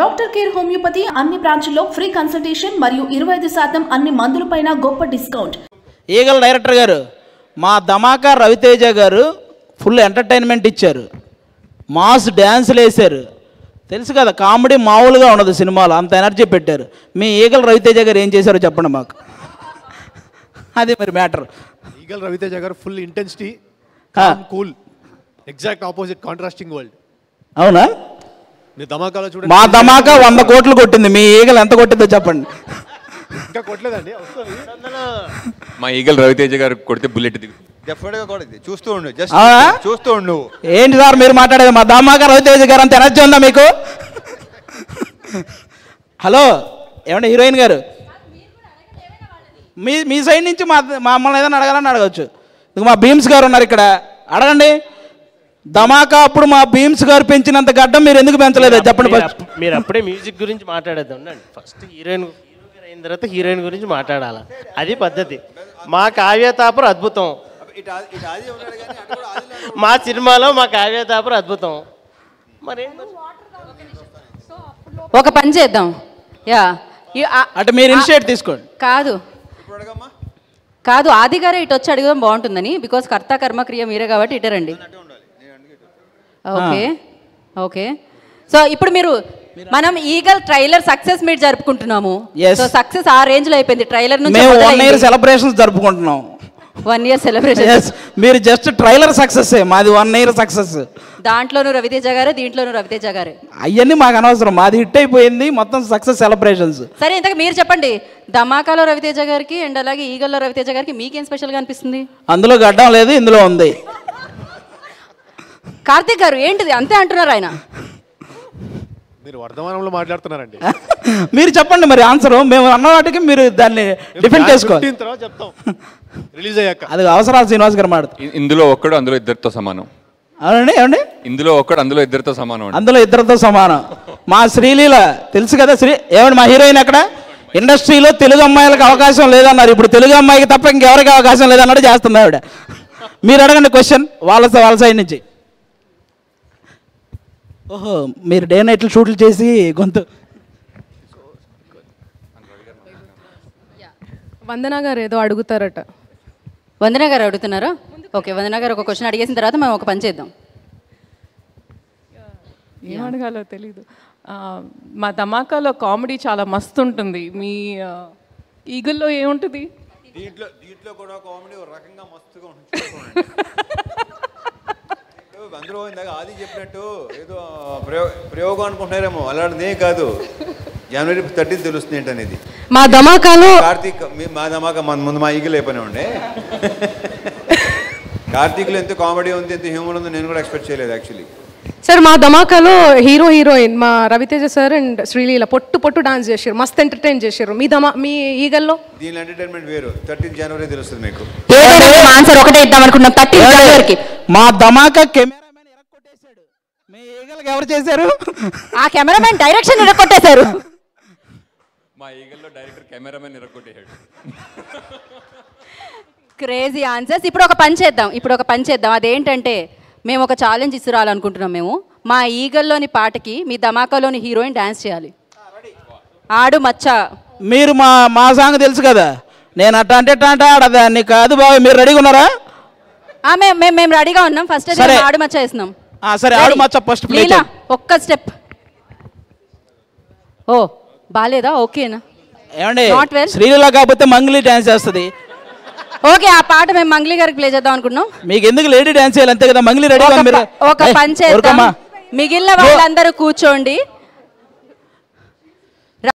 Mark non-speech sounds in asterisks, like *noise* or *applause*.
Doctor care homeopathy అన్ని బ్రాంచ్ల్లో free consultation మరియు ఇరవై ఐదు శాతం అన్ని మందులపైన గొప్ప డిస్కౌంట్. ఈగల డైరెక్టర్ గారు మా ధమాకా రవితేజ గారు ఫుల్ ఎంటర్టైన్మెంట్ ఇచ్చారు. మాస్ డ్యాన్సులు వేశారు. తెలుసు కదా కామెడీ మామూలుగా ఉండదు సినిమాలో అంత ఎనర్జీ పెట్టారు. మీ ఈగల రవితేజ గారు ఏం చేశారో చెప్పండి మాకు. అది మరి మ్యాటర్. ఈగల్ రవితేజ గారు full intensity. Cool exact opposite contrasting world అవునా? మా ధమాకా వంద కోట్లు కొట్టింది. మీ ఈగలు ఎంత కొట్టిందో చెప్పండి. ఇంకా కొట్టలేదండి వస్తుంది. మా ఈగల్ రవితేజ గారు కొడితే బుల్లెట్ డెఫినెట్గా చూస్తూ ఉండు జస్ట్ అవునా? చూస్తూ ఉండు. ఏంటి సార్ మీరు మాట్లాడేది? మా ధమాకా రవితేజ గారు అంత ఎనర్జీ ఉందా మీకు? హలో ఏమండి హీరోయిన్ గారు? మీ మీ సైడ్ నుంచి మా మమ్మల్ని ఏదైనా అడగాలని అడగచ్చు. ఇక మా భీమ్స్ గారు ఉన్నారు ఇక్కడ. అడగండి. ధమాకా అప్పుడు మా భీమ్స్ గారు పెంచినంత గడ్డం మీరు ఎందుకు పెంచలేదు చెప్పండి మీరు ఫస్ట్ మీరు అప్పుడే మ్యూజిక్ గురించి మాట్లాడేది ఉండండి. ఫస్ట్ హీరోయిన్ అయిన తర్వాత హీరోయిన్ గురించి మాట్లాడాలి? అది పద్ధతి. మా కావ్యతాపర్ అద్భుతం. మా సినిమాలో మా కావ్యతాపర్ అద్భుతం. మరి ఒక పని చేద్దాం. యా. అంటే మీరు ఇనిషియేట్ తీసుకోండి. కాదు. కాదు ఆది గారే ఇటు వచ్చి అడగడం బాగుంటుందని బికాస్ కర్త కర్మ క్రియ మీరే కాబట్టి ఇటు రండి ఓకే ఓకే సో ఇప్పుడు మీరు మనం ఈగల్ ట్రైలర్ సక్సెస్ మీట్ జరుపుకుంటున్నాము. సో సక్సెస్ ఆ రేంజ్లో అయిపోయింది. ట్రైలర్ నుంచి మేము వన్ ఇయర్ సెలబ్రేషన్స్ జరుపుకుంటున్నాం. వన్ ఇయర్ సెలబ్రేషన్ మీరు జస్ట్ ట్రైలర్ సక్సెస్ మాది వన్ ఇయర్ సక్సెస్ దాంట్లోనూ రవితేజ గారే దీంట్లోనూ రవితేజ గారే. అవన్నీ మాకు అనవసరం. మాది హిట్ అయిపోయింది. మొత్తం సక్సెస్ సెలబ్రేషన్స్ సరే ఇంతకు మీరు చెప్పండి. ధమాకాలో రవితేజ గారికి అండ్ అలాగే ఈగల్లో రవితేజ గారికి మీకేం స్పెషల్గా అనిపిస్తుంది? అందులో గడ్డం లేదు ఇందులో ఉంది. కార్తీక్ గారు ఏంటిది? అంతే అంటున్నారు ఆయన. మీరు వర్ధమానంలో మాట్లాడుతున్నారండి. *laughs* మీరు చెప్పండి మరి ఆన్సర్. మేము అన్న వాటికి మీరు దాన్ని డిఫెండ్ చేసుకోవాలి. 15 తర్వాత చెప్తాం. రిలీజ్ అయ్యాక. అది అవసరాలు శ్రీనివాస్ గారు మాట ఇందులో ఒక్కడు అందులో ఇద్దరితో సమానం. అవునండి ఏమండి? ఇందులో ఒక్కడు అందులో ఇద్దరితో సమానం. అందులో ఇద్దరితో సమానం. మా శ్రీలీల తెలుసు కదా శ్రీ ఏమండి మా హీరోయిన్ అక్కడ ఇండస్ట్రీలో తెలుగు అమ్మాయిలకు అవకాశం లేదన్నారు. ఇప్పుడు తెలుగు అమ్మాయికి తప్ప ఇంకెవరికి అవకాశం లేదన్నట్టు చేస్తుంది ఆవిడ మీరు అడగండి క్వశ్చన్ వాళ్ళ వాళ్ళ సైడ్ నుంచి. ఓహో మీరు డే నైట్లు షూట్లు చేసి గొంతు వందన గారు ఏదో అడుగుతారట. వందన గారు అడుగుతున్నారా? ఓకే వందన గారు ఒక క్వశ్చన్ అడిగేసిన తర్వాత మనం ఒక పని చేద్దాం. ఏం అడగాలో తెలీదు. మా ధమాకాలో కామెడీ చాలా మస్తు ఉంటుంది మీ ఈగల్లో ఏముంటుంది? దీంట్లో దీంట్లో కూడా కామెడీ ఒక రకంగా మస్తుగా ఉంటుంది. *laughs* అందులో ఇందాక ఆది చెప్పినట్టు ఏదో ప్రయోగ ప్రయోగం అనుకుంటున్నారేమో. అలాంటిదే కాదు. జనవరి థర్టీన్ తెలుస్తుంది ఏంటనేది. మా ధమాకాలో కార్తీక్ మీ- ధమాక మన ముందు మా ఈగలు అయిపోయినా ఉండే కార్తీక్లో ఎంత కామెడీ ఉంది ఎంత హ్యూమర్ ఉందో నేను కూడా ఎక్స్పెక్ట్ చేయలేదు యాక్చువల్లీ. సార్ మా ధమాకాలో హీరో హీరోయిన్ మా రవితేజ సార్ అండ్ శ్రీలీల పొట్టు పొట్టు డాన్స్ చేశారు. మస్తు ఎంటర్టైన్ చేశారు. మీ ధమా మీ ఈగల్లో? దీని ఎంటర్టైన్మెంట్ వేరు. థర్టీన్ జనవరి తెలుస్తుంది మీకు. ఆన్సర్ ఒకటే ఇద్దాం అనుకున్నాం థర్టీ జనవరికి మా ధమాకా కెమెరామెన్ ఎరక్కొట్టేశాడు. మీ ఈగలకి ఎవరు చేశారు? ఆ కెమెరామెన్ డైరెక్షన్ కొట్టేశారు మా ఈగల్లో డైరెక్టర్ కెమెరామెన్ ఇరగొట్టేశాడు క్రేజీ ఆన్సర్స్. ఇప్పుడు ఒక పని చేద్దాం. ఇప్పుడు ఒక పని చేద్దాం. అదేంటంటే మేము ఒక ఛాలెంజ్ ఇస్తురాలనుకుంటున్నాం మేము. మా ఈగల్లోని పాటకి మీ ధమాకాలోని హీరోయిన్ డాన్స్ చేయాలి. ఆడు మచ్చ. మీరు మా మా సాంగ్ తెలుసు కదా? నేను అట్ట అంటే ఇట్ట అంటే ఆడదాన్ని కాదు బాబు. మీరు రెడీగా ఉన్నారా? మేము మేము రెడీగా ఉన్నాం. ఫస్ట్ సరే. ఆడు మచ్చ వేస్తున్నాం. సరే ఆడు మచ్చ ఫస్ట్ ప్లే లీలా ఒక్క స్టెప్ ఓ బాలేదా? ఓకేనా? ఏమండి? Not well. శ్రీలీల కాకపోతే మంగ్లీ డ్యాన్స్ చేస్తుంది. ఓకే ఆ పాట మేము మంగ్లీ గారికి ప్లే చేద్దాం అనుకున్నాం మీకు ఎందుకు లేడీ డ్యాన్స్ చేయాలి? అంతే కదా మంగ్లీ రెడీగా ఒక ప- ఒక పని చేద్దాం. మిగిలిన వాళ్ళందరూ కూర్చోండి.